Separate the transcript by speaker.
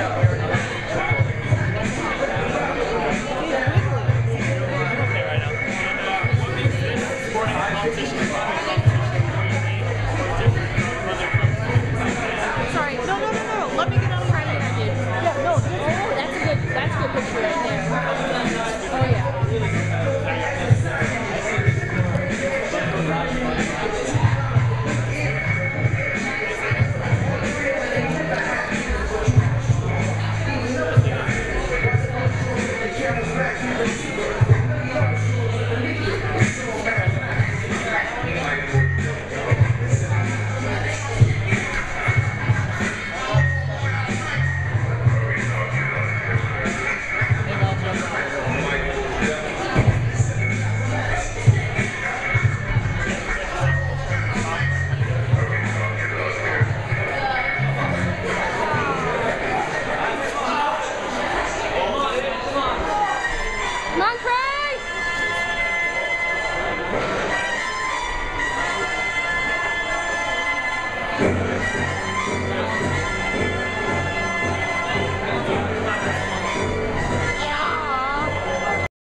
Speaker 1: Yeah,